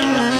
Yeah.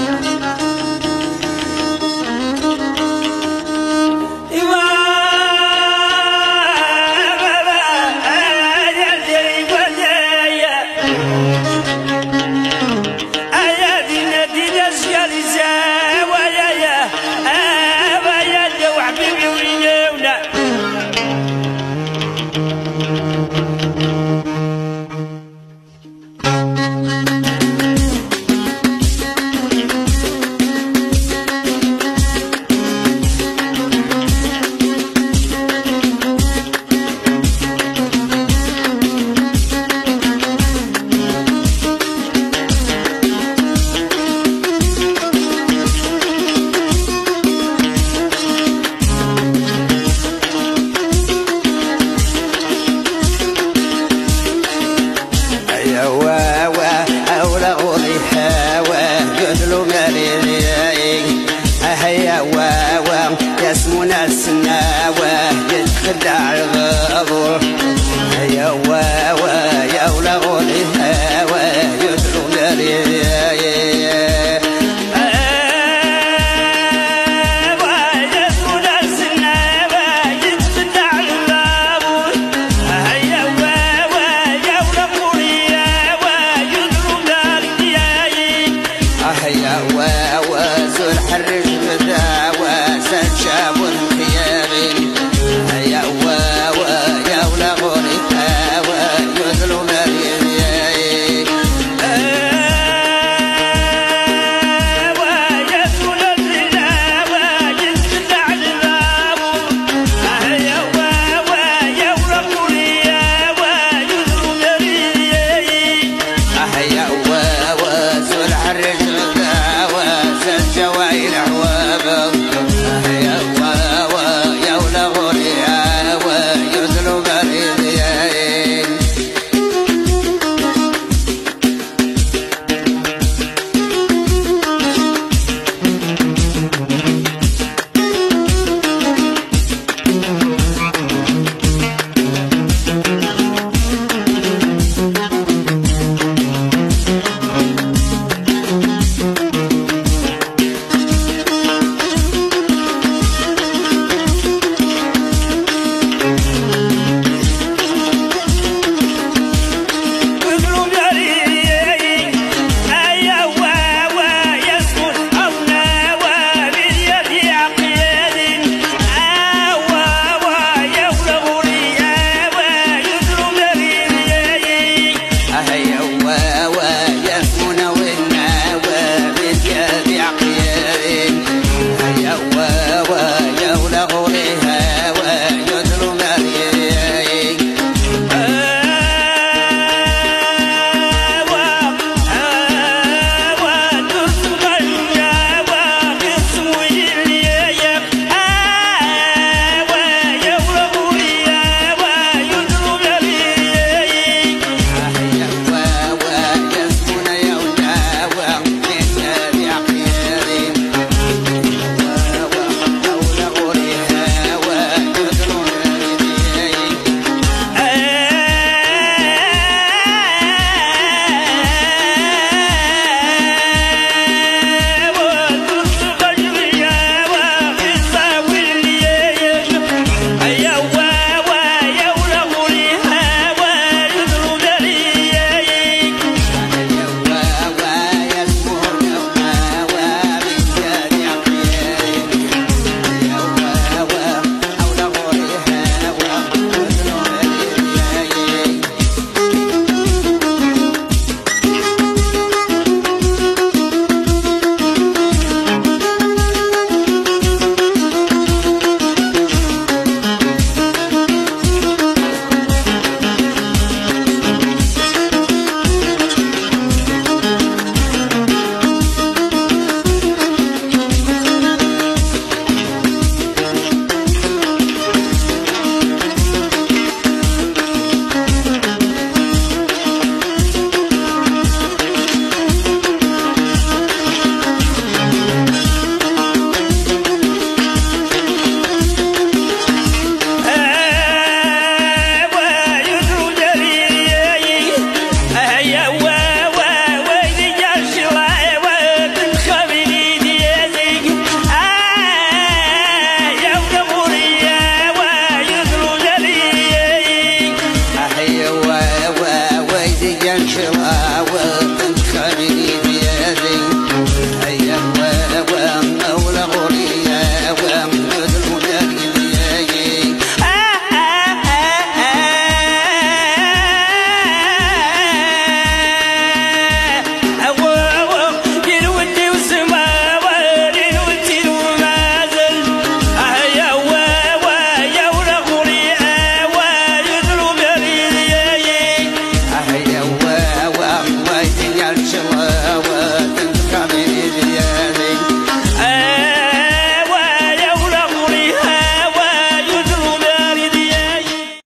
يا